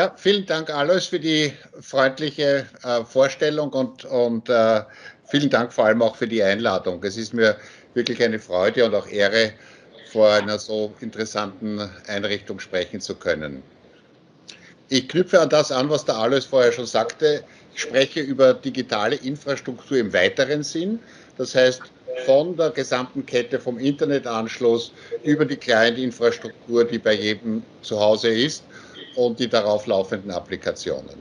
Ja, vielen Dank, Alois, für die freundliche äh, Vorstellung und, und äh, vielen Dank vor allem auch für die Einladung. Es ist mir wirklich eine Freude und auch Ehre, vor einer so interessanten Einrichtung sprechen zu können. Ich knüpfe an das an, was der Alois vorher schon sagte. Ich spreche über digitale Infrastruktur im weiteren Sinn. Das heißt, von der gesamten Kette vom Internetanschluss über die Client-Infrastruktur, die bei jedem zu Hause ist und die darauf laufenden Applikationen.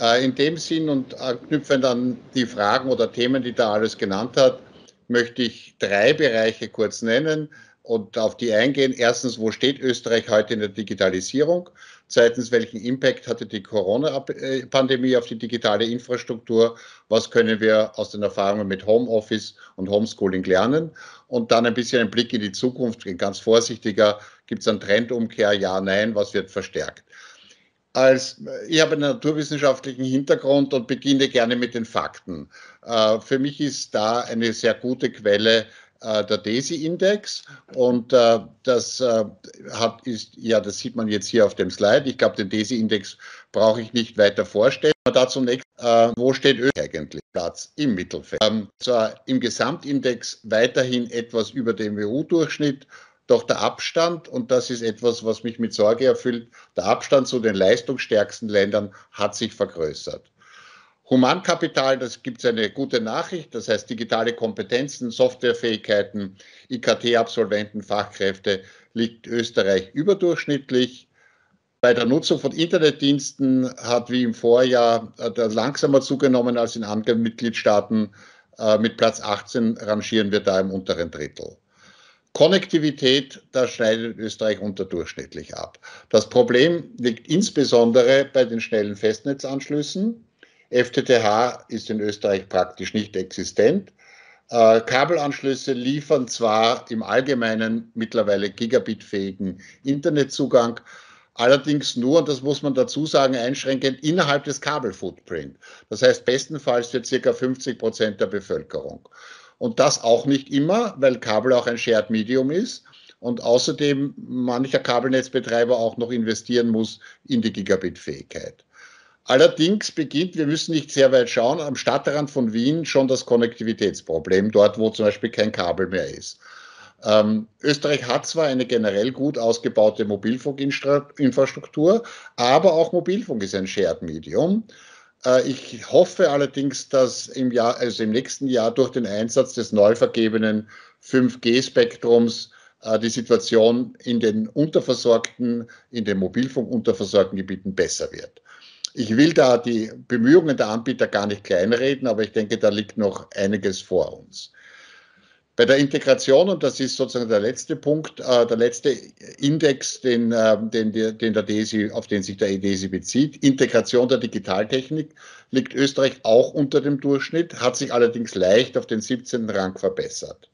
Äh, in dem Sinn und knüpfend an die Fragen oder Themen, die da alles genannt hat, möchte ich drei Bereiche kurz nennen und auf die eingehen. Erstens, wo steht Österreich heute in der Digitalisierung? Zweitens, welchen Impact hatte die Corona-Pandemie auf die digitale Infrastruktur? Was können wir aus den Erfahrungen mit Homeoffice und Homeschooling lernen? Und dann ein bisschen ein Blick in die Zukunft, ganz vorsichtiger. Gibt es einen Trendumkehr? Ja, nein, was wird verstärkt? Als, ich habe einen naturwissenschaftlichen Hintergrund und beginne gerne mit den Fakten. Äh, für mich ist da eine sehr gute Quelle äh, der DESI-Index. Und äh, das hat, ist, ja, das sieht man jetzt hier auf dem Slide. Ich glaube, den DESI-Index brauche ich nicht weiter vorstellen. Aber da zunächst, wo steht Österreich eigentlich? Platz im Mittelfeld. Ähm, zwar im Gesamtindex weiterhin etwas über dem EU-Durchschnitt, doch der Abstand, und das ist etwas, was mich mit Sorge erfüllt, der Abstand zu den leistungsstärksten Ländern hat sich vergrößert. Humankapital, das gibt es eine gute Nachricht, das heißt digitale Kompetenzen, Softwarefähigkeiten, IKT-Absolventen, Fachkräfte liegt Österreich überdurchschnittlich. Bei der Nutzung von Internetdiensten hat wie im Vorjahr äh, langsamer zugenommen als in anderen Mitgliedstaaten. Äh, mit Platz 18 rangieren wir da im unteren Drittel. Konnektivität, da schneidet Österreich unterdurchschnittlich ab. Das Problem liegt insbesondere bei den schnellen Festnetzanschlüssen. FTTH ist in Österreich praktisch nicht existent. Äh, Kabelanschlüsse liefern zwar im Allgemeinen mittlerweile gigabitfähigen Internetzugang, allerdings nur, und das muss man dazu sagen, einschränkend innerhalb des Kabelfootprint. Das heißt bestenfalls für circa 50 Prozent der Bevölkerung. Und das auch nicht immer, weil Kabel auch ein Shared Medium ist und außerdem mancher Kabelnetzbetreiber auch noch investieren muss in die Gigabit-Fähigkeit. Allerdings beginnt, wir müssen nicht sehr weit schauen, am Stadtrand von Wien schon das Konnektivitätsproblem, dort wo zum Beispiel kein Kabel mehr ist. Ähm, Österreich hat zwar eine generell gut ausgebaute Mobilfunkinfrastruktur, aber auch Mobilfunk ist ein Shared Medium. Äh, ich hoffe allerdings, dass im, Jahr, also im nächsten Jahr durch den Einsatz des neu vergebenen 5G-Spektrums äh, die Situation in den unterversorgten, in den Mobilfunk unterversorgten Gebieten besser wird. Ich will da die Bemühungen der Anbieter gar nicht kleinreden, aber ich denke, da liegt noch einiges vor uns. Bei der Integration, und das ist sozusagen der letzte Punkt, äh, der letzte Index, den, äh, den, den der DESI, auf den sich der DESI bezieht, Integration der Digitaltechnik, liegt Österreich auch unter dem Durchschnitt, hat sich allerdings leicht auf den 17. Rang verbessert.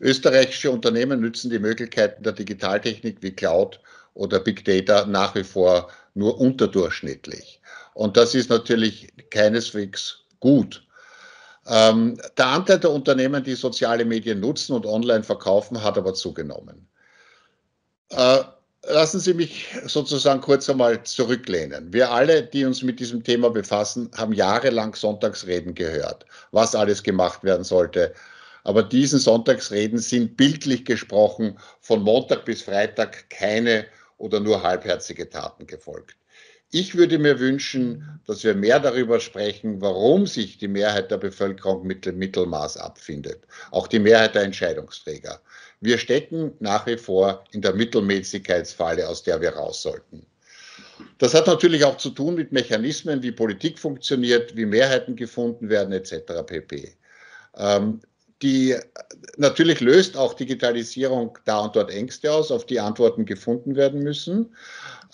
Österreichische Unternehmen nützen die Möglichkeiten der Digitaltechnik wie Cloud oder Big Data nach wie vor nur unterdurchschnittlich. Und das ist natürlich keineswegs gut. Ähm, der Anteil der Unternehmen, die soziale Medien nutzen und online verkaufen, hat aber zugenommen. Äh, lassen Sie mich sozusagen kurz einmal zurücklehnen. Wir alle, die uns mit diesem Thema befassen, haben jahrelang Sonntagsreden gehört, was alles gemacht werden sollte. Aber diesen Sonntagsreden sind bildlich gesprochen von Montag bis Freitag keine oder nur halbherzige Taten gefolgt. Ich würde mir wünschen, dass wir mehr darüber sprechen, warum sich die Mehrheit der Bevölkerung mit dem Mittelmaß abfindet, auch die Mehrheit der Entscheidungsträger. Wir stecken nach wie vor in der Mittelmäßigkeitsfalle, aus der wir raus sollten. Das hat natürlich auch zu tun mit Mechanismen, wie Politik funktioniert, wie Mehrheiten gefunden werden, etc. pp. Ähm, die natürlich löst auch Digitalisierung da und dort Ängste aus, auf die Antworten gefunden werden müssen.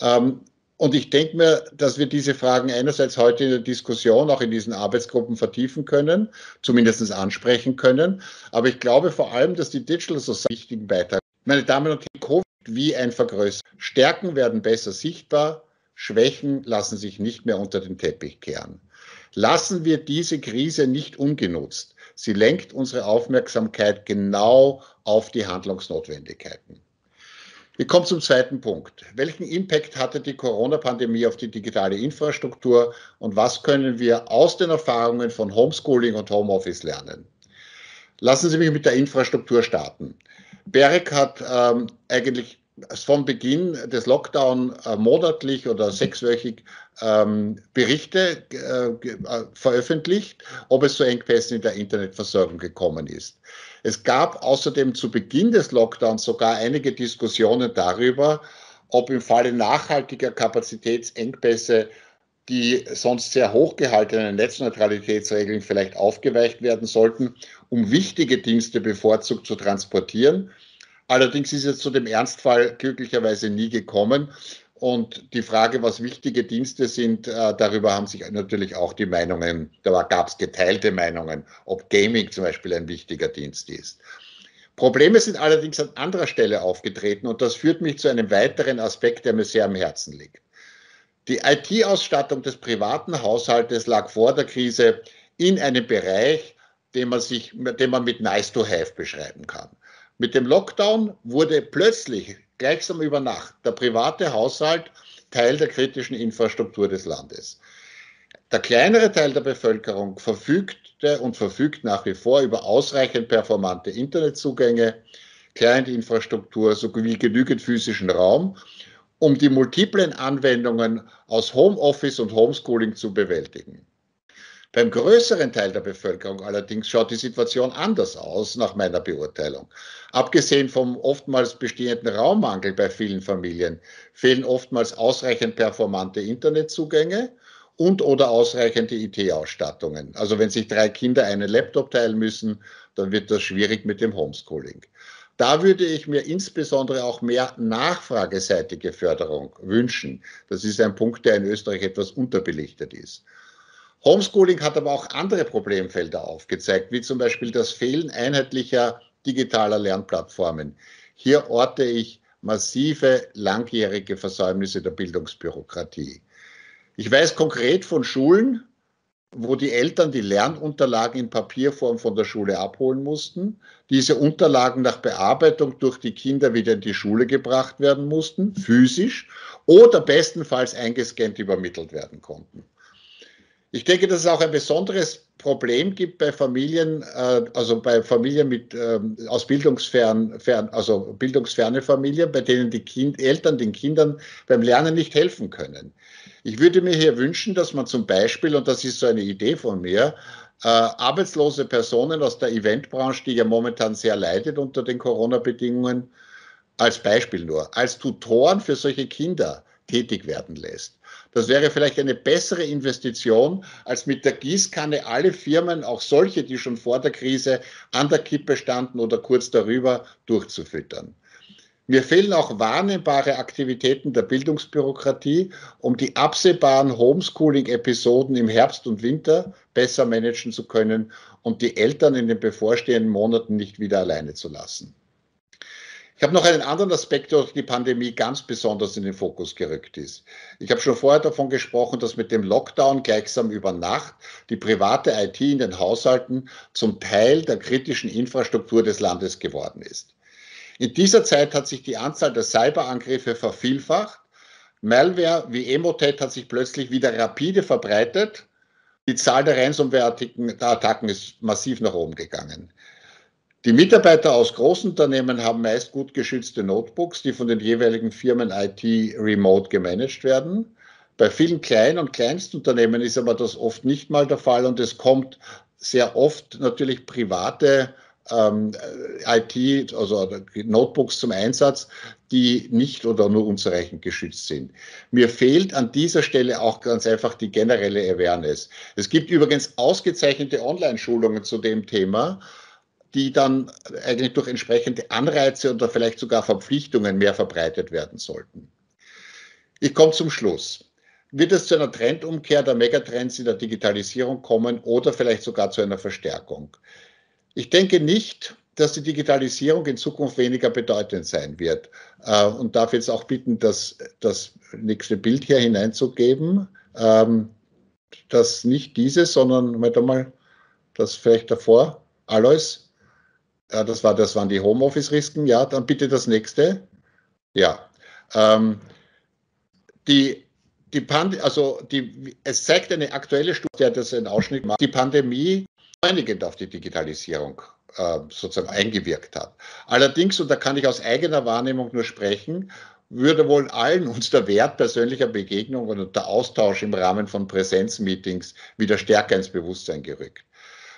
Ähm, und ich denke mir, dass wir diese Fragen einerseits heute in der Diskussion, auch in diesen Arbeitsgruppen vertiefen können, zumindest ansprechen können. Aber ich glaube vor allem, dass die Digital Society wichtigen Beitrag. Meine Damen und Herren, Covid wie ein Vergrößer. Stärken werden besser sichtbar, Schwächen lassen sich nicht mehr unter den Teppich kehren. Lassen wir diese Krise nicht ungenutzt. Sie lenkt unsere Aufmerksamkeit genau auf die Handlungsnotwendigkeiten. Ich komme zum zweiten Punkt. Welchen Impact hatte die Corona-Pandemie auf die digitale Infrastruktur und was können wir aus den Erfahrungen von Homeschooling und Homeoffice lernen? Lassen Sie mich mit der Infrastruktur starten. Berek hat ähm, eigentlich von Beginn des Lockdown äh, monatlich oder sechswöchig ähm, Berichte äh, äh, veröffentlicht, ob es zu Engpässen in der Internetversorgung gekommen ist. Es gab außerdem zu Beginn des Lockdowns sogar einige Diskussionen darüber, ob im Falle nachhaltiger Kapazitätsengpässe die sonst sehr hochgehaltenen Netzneutralitätsregeln vielleicht aufgeweicht werden sollten, um wichtige Dienste bevorzugt zu transportieren. Allerdings ist es zu dem Ernstfall glücklicherweise nie gekommen. Und die Frage, was wichtige Dienste sind, äh, darüber haben sich natürlich auch die Meinungen, da gab es geteilte Meinungen, ob Gaming zum Beispiel ein wichtiger Dienst ist. Probleme sind allerdings an anderer Stelle aufgetreten und das führt mich zu einem weiteren Aspekt, der mir sehr am Herzen liegt. Die IT-Ausstattung des privaten Haushaltes lag vor der Krise in einem Bereich, den man, sich, den man mit Nice to Have beschreiben kann. Mit dem Lockdown wurde plötzlich gleichsam über Nacht der private Haushalt Teil der kritischen Infrastruktur des Landes. Der kleinere Teil der Bevölkerung verfügte und verfügt nach wie vor über ausreichend performante Internetzugänge, Client-Infrastruktur sowie genügend physischen Raum, um die multiplen Anwendungen aus Homeoffice und Homeschooling zu bewältigen. Beim größeren Teil der Bevölkerung allerdings schaut die Situation anders aus, nach meiner Beurteilung. Abgesehen vom oftmals bestehenden Raummangel bei vielen Familien fehlen oftmals ausreichend performante Internetzugänge und oder ausreichende IT-Ausstattungen. Also wenn sich drei Kinder einen Laptop teilen müssen, dann wird das schwierig mit dem Homeschooling. Da würde ich mir insbesondere auch mehr nachfrageseitige Förderung wünschen. Das ist ein Punkt, der in Österreich etwas unterbelichtet ist. Homeschooling hat aber auch andere Problemfelder aufgezeigt, wie zum Beispiel das Fehlen einheitlicher digitaler Lernplattformen. Hier orte ich massive langjährige Versäumnisse der Bildungsbürokratie. Ich weiß konkret von Schulen, wo die Eltern die Lernunterlagen in Papierform von der Schule abholen mussten, diese Unterlagen nach Bearbeitung durch die Kinder wieder in die Schule gebracht werden mussten, physisch, oder bestenfalls eingescannt übermittelt werden konnten. Ich denke, dass es auch ein besonderes Problem gibt bei Familien, äh, also bei Familien mit ähm, aus bildungsfern, fern, also bildungsferne Familien, bei denen die kind, Eltern den Kindern beim Lernen nicht helfen können. Ich würde mir hier wünschen, dass man zum Beispiel, und das ist so eine Idee von mir, äh, arbeitslose Personen aus der Eventbranche, die ja momentan sehr leidet unter den Corona-Bedingungen, als Beispiel nur, als Tutoren für solche Kinder tätig werden lässt. Das wäre vielleicht eine bessere Investition, als mit der Gießkanne alle Firmen, auch solche, die schon vor der Krise an der Kippe standen oder kurz darüber, durchzufüttern. Mir fehlen auch wahrnehmbare Aktivitäten der Bildungsbürokratie, um die absehbaren Homeschooling-Episoden im Herbst und Winter besser managen zu können und die Eltern in den bevorstehenden Monaten nicht wieder alleine zu lassen. Ich habe noch einen anderen Aspekt, der durch die Pandemie ganz besonders in den Fokus gerückt ist. Ich habe schon vorher davon gesprochen, dass mit dem Lockdown gleichsam über Nacht die private IT in den Haushalten zum Teil der kritischen Infrastruktur des Landes geworden ist. In dieser Zeit hat sich die Anzahl der Cyberangriffe vervielfacht. Malware wie Emotet hat sich plötzlich wieder rapide verbreitet. Die Zahl der Ransomware-Attacken ist massiv nach oben gegangen. Die Mitarbeiter aus Großunternehmen haben meist gut geschützte Notebooks, die von den jeweiligen Firmen IT remote gemanagt werden. Bei vielen kleinen und Kleinstunternehmen ist aber das oft nicht mal der Fall und es kommt sehr oft natürlich private ähm, IT, also Notebooks zum Einsatz, die nicht oder nur unzureichend geschützt sind. Mir fehlt an dieser Stelle auch ganz einfach die generelle Awareness. Es gibt übrigens ausgezeichnete Online-Schulungen zu dem Thema die dann eigentlich durch entsprechende Anreize oder vielleicht sogar Verpflichtungen mehr verbreitet werden sollten. Ich komme zum Schluss. Wird es zu einer Trendumkehr der Megatrends in der Digitalisierung kommen oder vielleicht sogar zu einer Verstärkung? Ich denke nicht, dass die Digitalisierung in Zukunft weniger bedeutend sein wird. Äh, und darf jetzt auch bitten, das, das nächste Bild hier hineinzugeben. Ähm, das nicht dieses, sondern mal, das vielleicht davor. Alois, ja, das, war, das waren die Homeoffice-Risiken. Ja, dann bitte das nächste. Ja, ähm, die, die Pand also die, es zeigt eine aktuelle Studie, der das ein Ausschnitt macht, die Pandemie beschleunigend auf die Digitalisierung äh, sozusagen eingewirkt hat. Allerdings, und da kann ich aus eigener Wahrnehmung nur sprechen, würde wohl allen uns der Wert persönlicher Begegnungen und der Austausch im Rahmen von Präsenzmeetings wieder stärker ins Bewusstsein gerückt.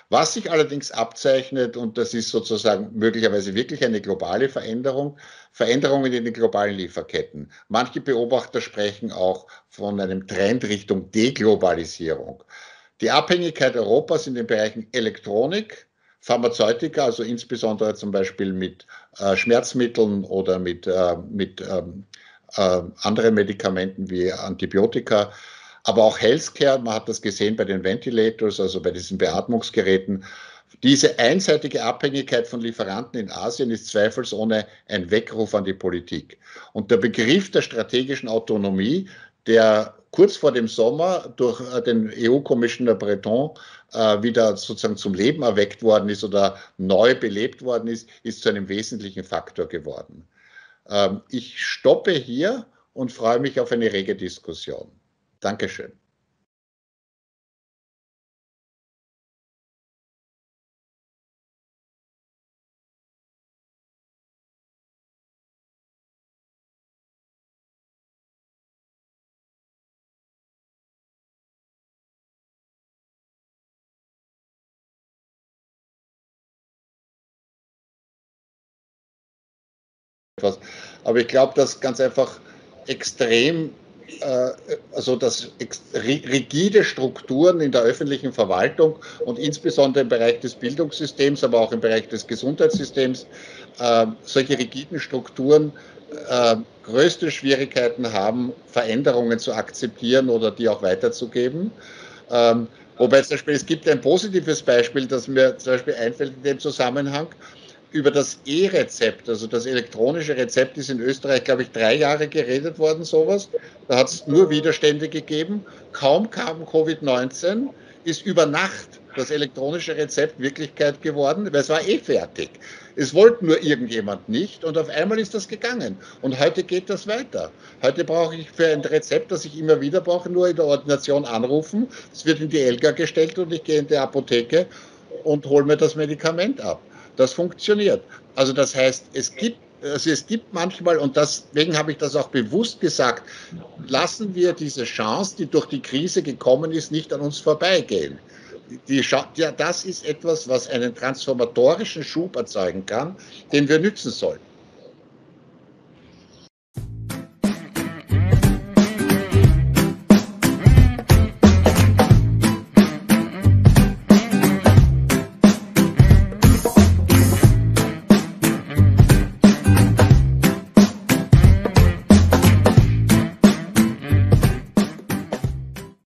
Was sich allerdings abzeichnet, und das ist sozusagen möglicherweise wirklich eine globale Veränderung, Veränderungen in den globalen Lieferketten. Manche Beobachter sprechen auch von einem Trend Richtung Deglobalisierung. Die Abhängigkeit Europas in den Bereichen Elektronik, Pharmazeutika, also insbesondere zum Beispiel mit äh, Schmerzmitteln oder mit, äh, mit ähm, äh, anderen Medikamenten wie Antibiotika, aber auch Healthcare, man hat das gesehen bei den Ventilators, also bei diesen Beatmungsgeräten. Diese einseitige Abhängigkeit von Lieferanten in Asien ist zweifelsohne ein Weckruf an die Politik. Und der Begriff der strategischen Autonomie, der kurz vor dem Sommer durch äh, den EU-Commissioner Breton äh, wieder sozusagen zum Leben erweckt worden ist oder neu belebt worden ist, ist zu einem wesentlichen Faktor geworden. Ähm, ich stoppe hier und freue mich auf eine rege Diskussion. Dankeschön. Aber ich glaube, dass ganz einfach extrem also dass rigide Strukturen in der öffentlichen Verwaltung und insbesondere im Bereich des Bildungssystems, aber auch im Bereich des Gesundheitssystems, äh, solche rigiden Strukturen äh, größte Schwierigkeiten haben, Veränderungen zu akzeptieren oder die auch weiterzugeben. Ähm, wobei zum Beispiel, es gibt ein positives Beispiel, das mir zum Beispiel einfällt in dem Zusammenhang über das E-Rezept, also das elektronische Rezept ist in Österreich, glaube ich, drei Jahre geredet worden, sowas. Da hat es nur Widerstände gegeben. Kaum kam Covid-19, ist über Nacht das elektronische Rezept Wirklichkeit geworden, weil es war eh fertig. Es wollte nur irgendjemand nicht und auf einmal ist das gegangen. Und heute geht das weiter. Heute brauche ich für ein Rezept, das ich immer wieder brauche, nur in der Ordination anrufen. Es wird in die Elga gestellt und ich gehe in die Apotheke und hole mir das Medikament ab. Das funktioniert. Also das heißt, es gibt also es gibt manchmal, und deswegen habe ich das auch bewusst gesagt, lassen wir diese Chance, die durch die Krise gekommen ist, nicht an uns vorbeigehen. Die, ja, das ist etwas, was einen transformatorischen Schub erzeugen kann, den wir nützen sollten.